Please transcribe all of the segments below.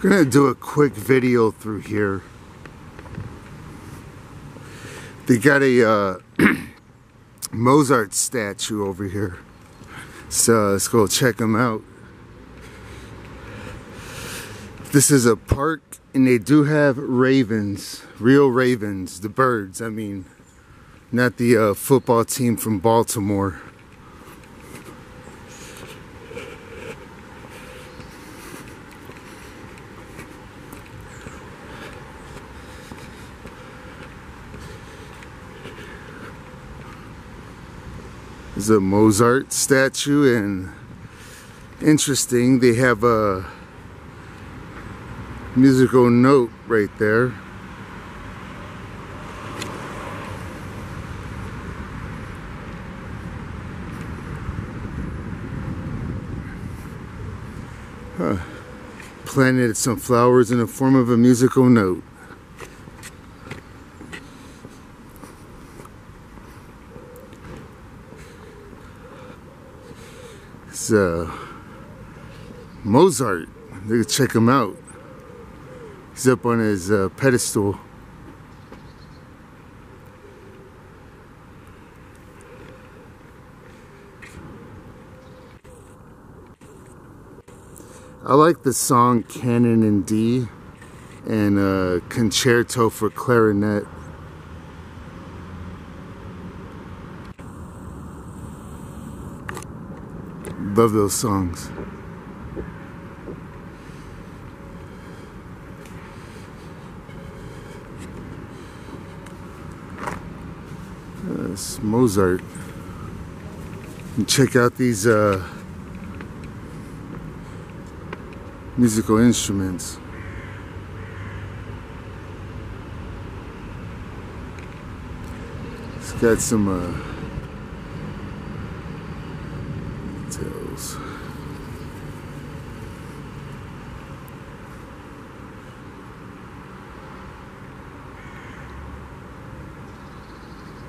gonna do a quick video through here. They got a uh, Mozart statue over here. So let's go check them out. This is a park and they do have ravens, real ravens, the birds, I mean, not the uh, football team from Baltimore. A Mozart statue and interesting they have a musical note right there huh. planted some flowers in the form of a musical note So Mozart. They check him out. He's up on his uh, pedestal. I like the song Canon in D and uh, Concerto for Clarinet. Love those songs. That's Mozart. And check out these uh, musical instruments. It's got some uh,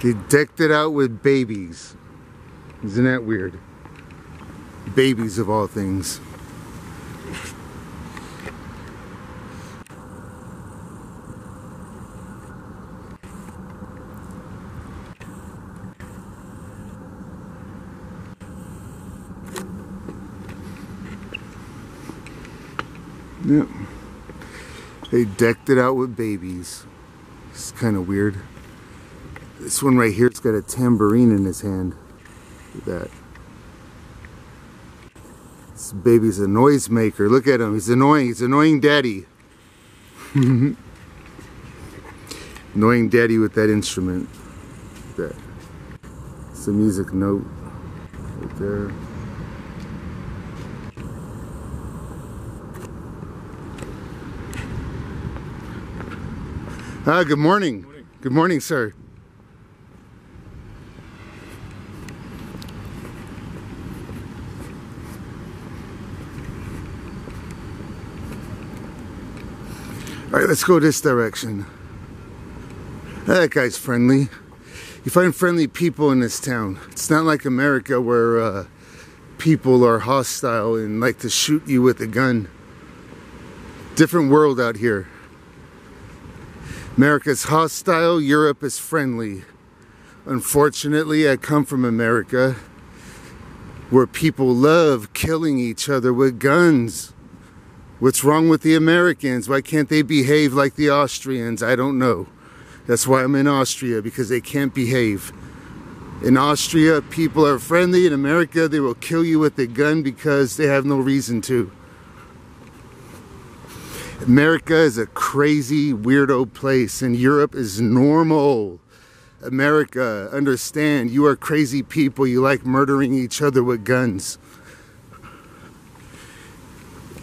They decked it out with babies. Isn't that weird? Babies of all things. Yep. They decked it out with babies. It's kind of weird. This one right here, it's got a tambourine in his hand. Look at that. This baby's a noisemaker. Look at him. He's annoying. He's annoying daddy. annoying daddy with that instrument. That. It's a music note right there. Ah, good morning. good morning. Good morning, sir. All right, let's go this direction. That guy's friendly. You find friendly people in this town. It's not like America where uh, people are hostile and like to shoot you with a gun. Different world out here. America's hostile, Europe is friendly. Unfortunately, I come from America where people love killing each other with guns. What's wrong with the Americans? Why can't they behave like the Austrians? I don't know. That's why I'm in Austria, because they can't behave. In Austria, people are friendly. In America, they will kill you with a gun because they have no reason to. America is a crazy, weirdo place, and Europe is normal. America, understand, you are crazy people. You like murdering each other with guns.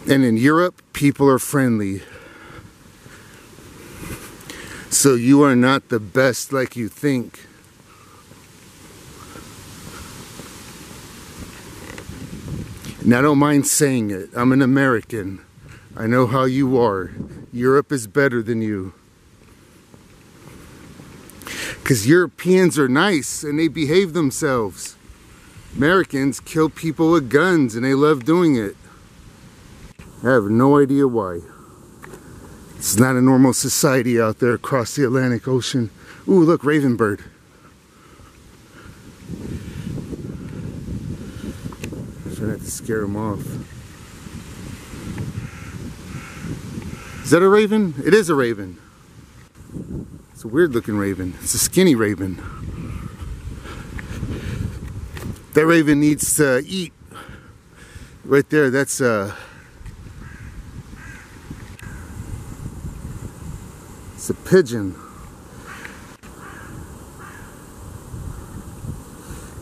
And in Europe, people are friendly. So you are not the best like you think. And I don't mind saying it. I'm an American. I know how you are. Europe is better than you. Because Europeans are nice and they behave themselves. Americans kill people with guns and they love doing it. I have no idea why. It's not a normal society out there across the Atlantic Ocean. Ooh, look, raven Ravenbird. Trying not to scare him off. Is that a raven? It is a raven. It's a weird looking raven. It's a skinny raven. That raven needs to eat. Right there, that's uh It's a pigeon.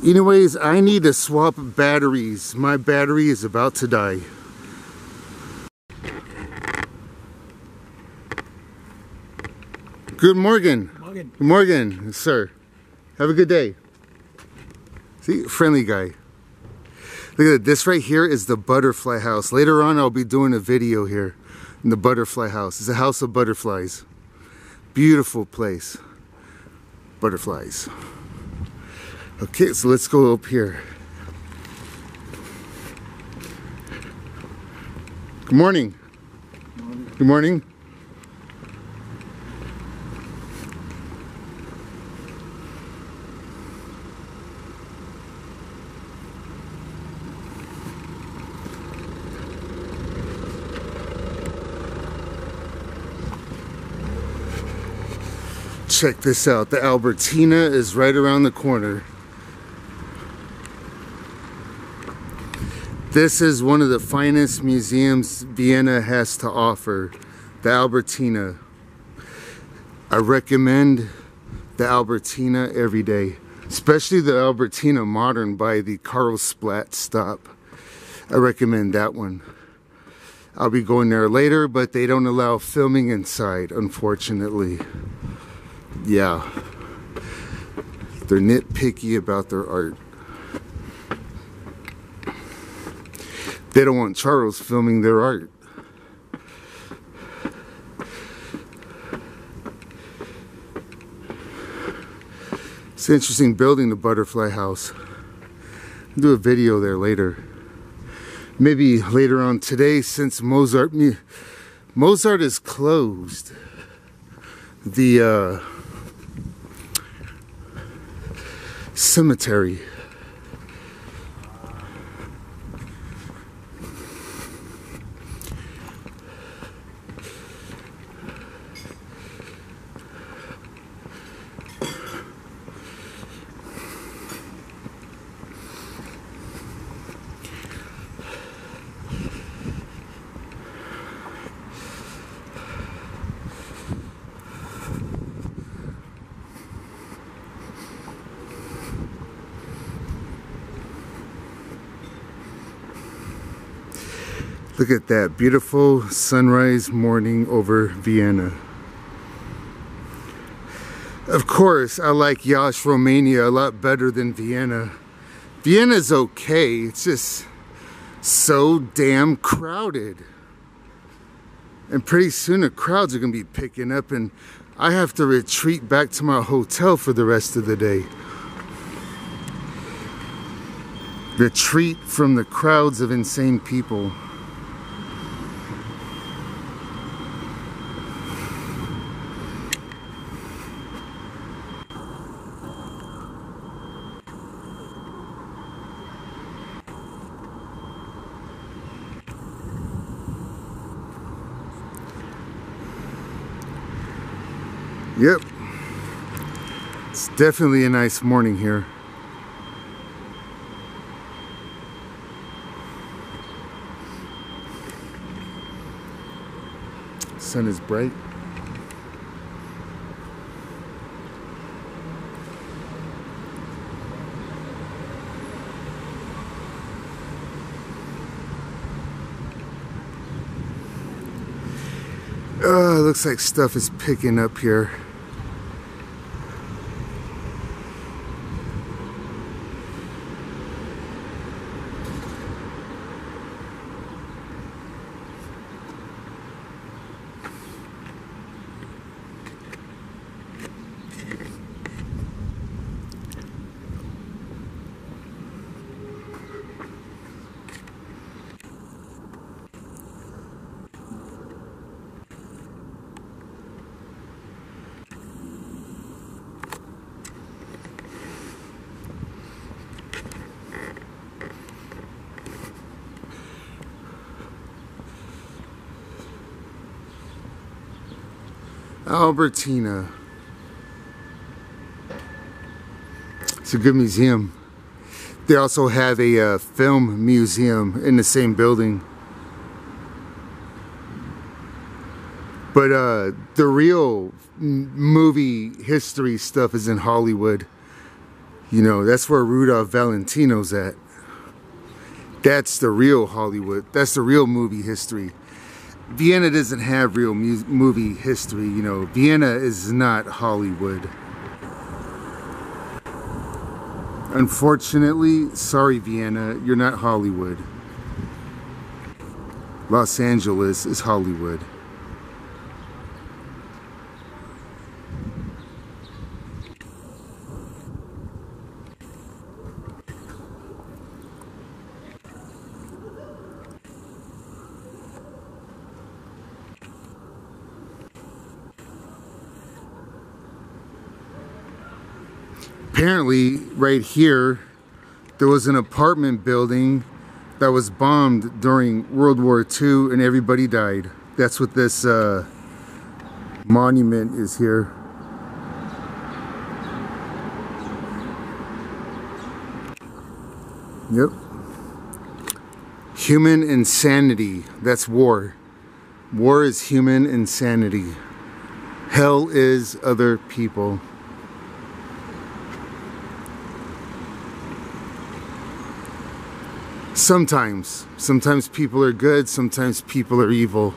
Anyways, I need to swap batteries. My battery is about to die. Good morning. Morgen. Good morning, sir. Have a good day. See, friendly guy. Look at that. This right here is the butterfly house. Later on, I'll be doing a video here in the butterfly house. It's a house of butterflies. Beautiful place. Butterflies. Okay, so let's go up here. Good morning. Good morning. Check this out. The Albertina is right around the corner. This is one of the finest museums Vienna has to offer. The Albertina. I recommend the Albertina every day. Especially the Albertina Modern by the Karlsplatz stop. I recommend that one. I'll be going there later, but they don't allow filming inside, unfortunately. Yeah. They're nitpicky about their art. They don't want Charles filming their art. It's interesting building, the Butterfly House. I'll do a video there later. Maybe later on today, since Mozart Mozart is closed. The uh, cemetery. Look at that beautiful sunrise morning over Vienna. Of course, I like Iași, Romania a lot better than Vienna. Vienna's okay, it's just so damn crowded. And pretty soon the crowds are gonna be picking up and I have to retreat back to my hotel for the rest of the day. Retreat from the crowds of insane people. Yep. It's definitely a nice morning here. Sun is bright. Uh, looks like stuff is picking up here. Albertina. It's a good museum. They also have a uh, film museum in the same building. But uh, the real movie history stuff is in Hollywood. You know, that's where Rudolph Valentino's at. That's the real Hollywood. That's the real movie history. Vienna doesn't have real movie history. You know, Vienna is not Hollywood. Unfortunately, sorry Vienna, you're not Hollywood. Los Angeles is Hollywood. Right here there was an apartment building that was bombed during World War II and everybody died. That's what this uh, monument is here. Yep. Human insanity. That's war. War is human insanity. Hell is other people. Sometimes. Sometimes people are good, sometimes people are evil.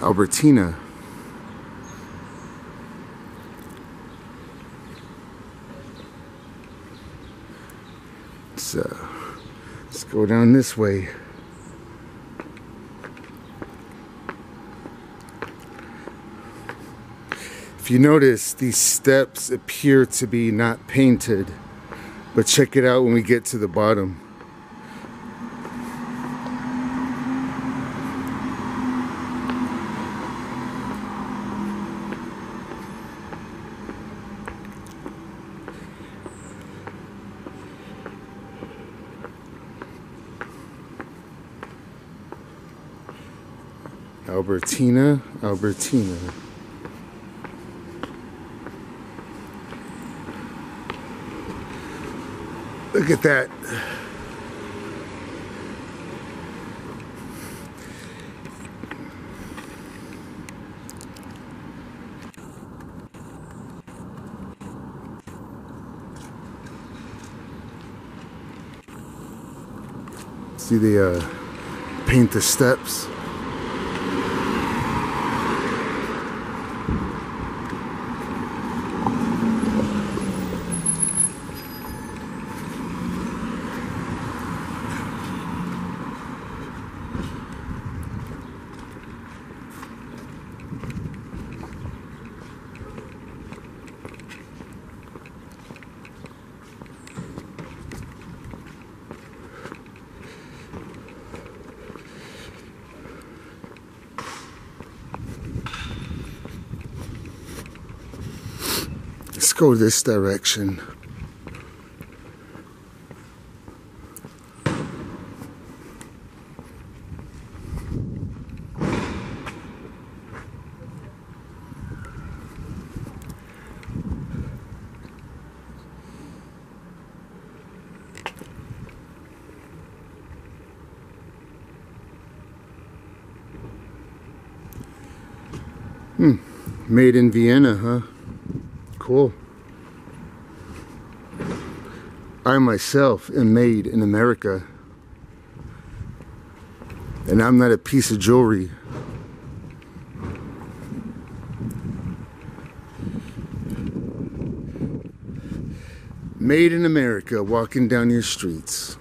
Albertina. So, let's go down this way. If you notice, these steps appear to be not painted, but check it out when we get to the bottom. Albertina, Albertina. Look at that. See the uh, paint the steps. Let's go this direction. Hmm. Made in Vienna, huh? Cool. I myself am made in America. And I'm not a piece of jewelry. Made in America, walking down your streets.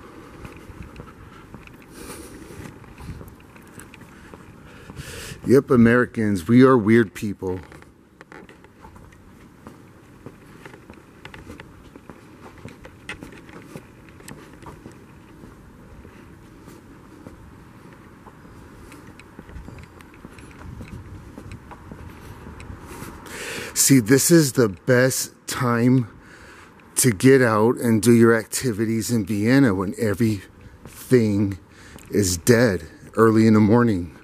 Yep, Americans, we are weird people. See, this is the best time to get out and do your activities in Vienna when everything is dead early in the morning.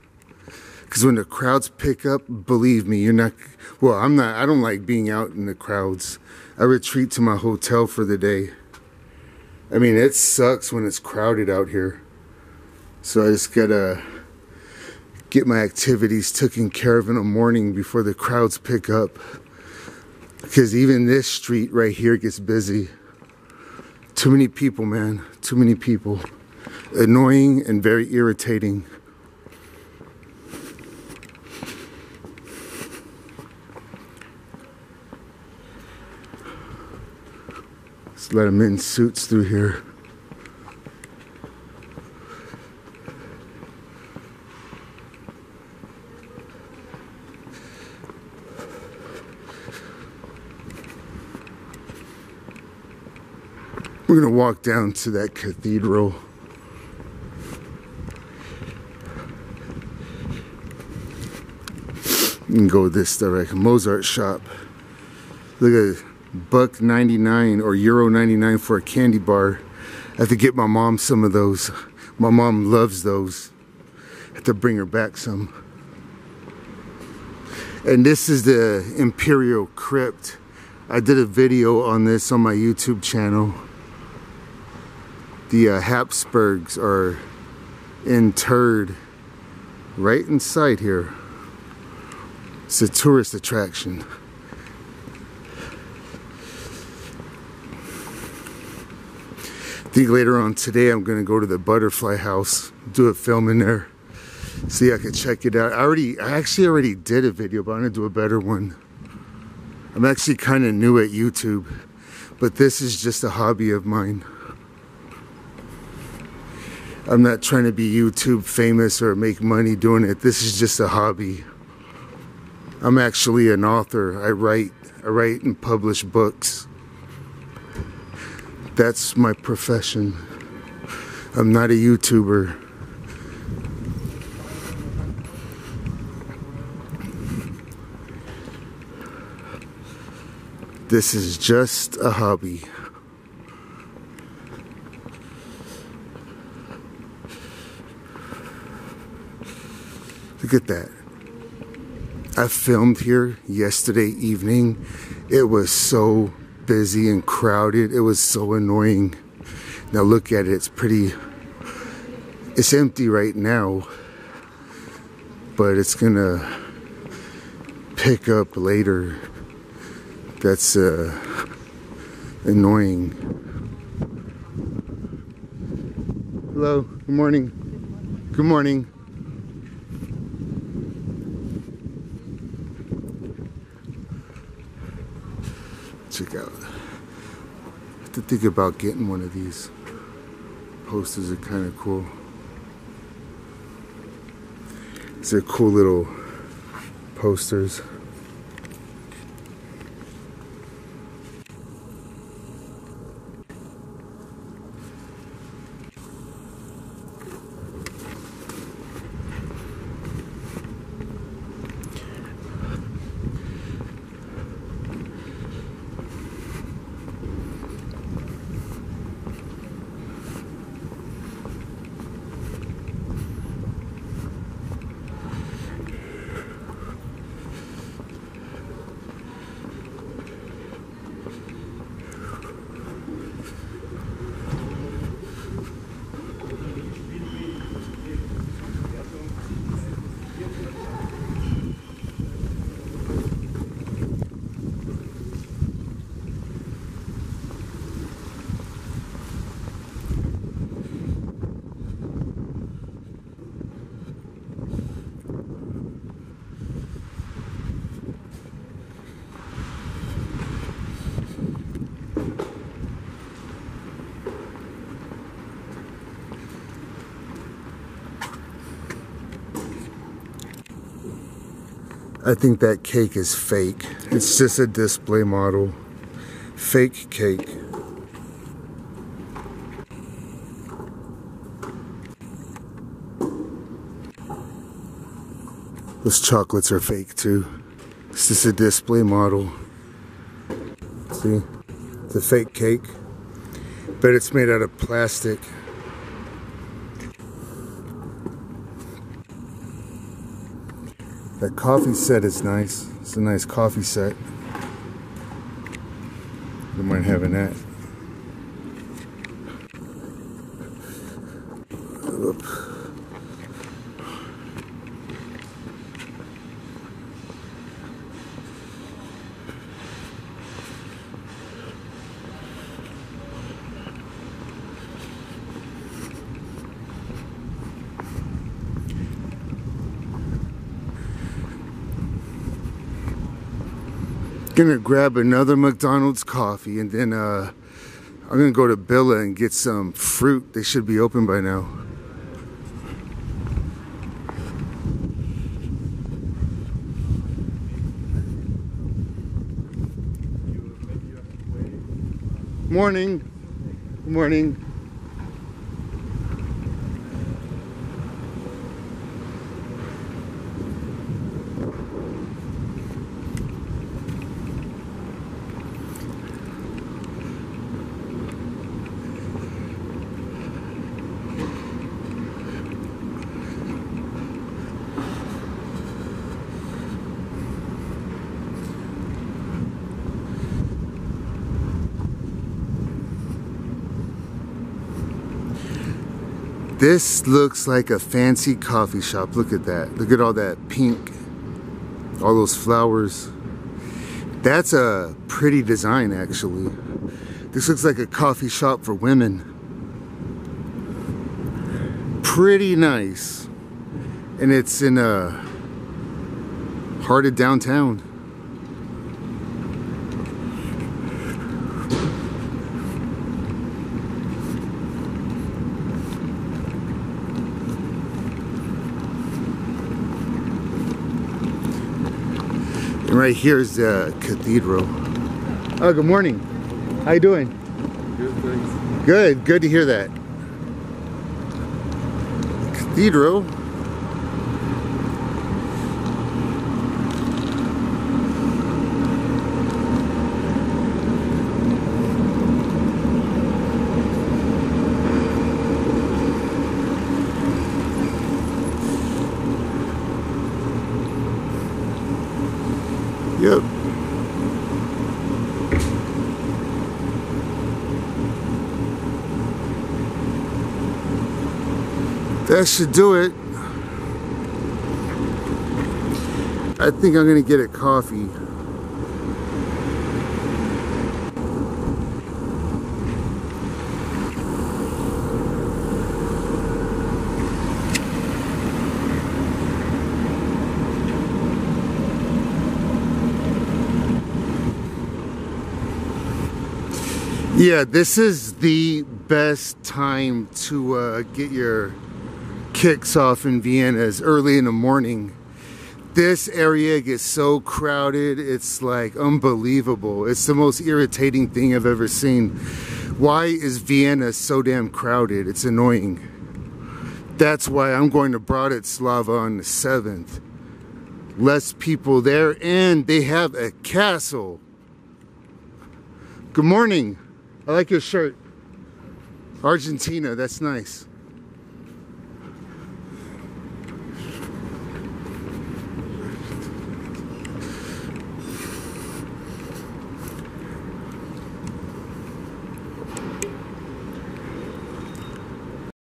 Because when the crowds pick up, believe me, you're not. Well, I'm not. I don't like being out in the crowds. I retreat to my hotel for the day. I mean, it sucks when it's crowded out here. So I just gotta get my activities taken care of in the morning before the crowds pick up. Because even this street right here gets busy. Too many people, man. Too many people. Annoying and very irritating. Let's let them in suits through here. We're going to walk down to that cathedral. And go this direction. Mozart shop. Look at buck 99 or euro 99 for a candy bar. I have to get my mom some of those. My mom loves those. I have to bring her back some. And this is the Imperial Crypt. I did a video on this on my YouTube channel the uh, Habsburgs are interred right inside here. It's a tourist attraction. I think later on today I'm gonna go to the butterfly house, do a film in there, see I can check it out. I already, I actually already did a video, but I'm gonna do a better one. I'm actually kind of new at YouTube, but this is just a hobby of mine. I'm not trying to be YouTube famous or make money doing it. This is just a hobby. I'm actually an author. I write, I write and publish books. That's my profession. I'm not a YouTuber. This is just a hobby. Look at that. I filmed here yesterday evening. It was so busy and crowded. It was so annoying. Now look at it. It's pretty. It's empty right now. But it's gonna pick up later. That's uh, annoying. Hello. Good morning. Good morning. check out. I have to think about getting one of these. Posters are kind of cool. These are cool little posters. I think that cake is fake. It's just a display model. Fake cake. Those chocolates are fake too. It's just a display model. See? It's a fake cake, but it's made out of plastic. That coffee set is nice. It's a nice coffee set. Don't mind having that. Gonna grab another McDonald's coffee and then uh, I'm gonna go to Billa and get some fruit. They should be open by now. Morning. Morning. This looks like a fancy coffee shop. Look at that. Look at all that pink. All those flowers. That's a pretty design, actually. This looks like a coffee shop for women. Pretty nice. And it's in uh, a heart of downtown. And right here is the cathedral. Oh, good morning. How you doing? Good, thanks. Good. Good to hear that. Cathedral. Yep. That should do it. I think I'm gonna get a coffee. Yeah, this is the best time to uh, get your kicks off in Vienna is early in the morning. This area gets so crowded, it's like unbelievable. It's the most irritating thing I've ever seen. Why is Vienna so damn crowded? It's annoying. That's why I'm going to Bratislava on the 7th. Less people there, and they have a castle. Good morning. I like your shirt. Argentina, that's nice.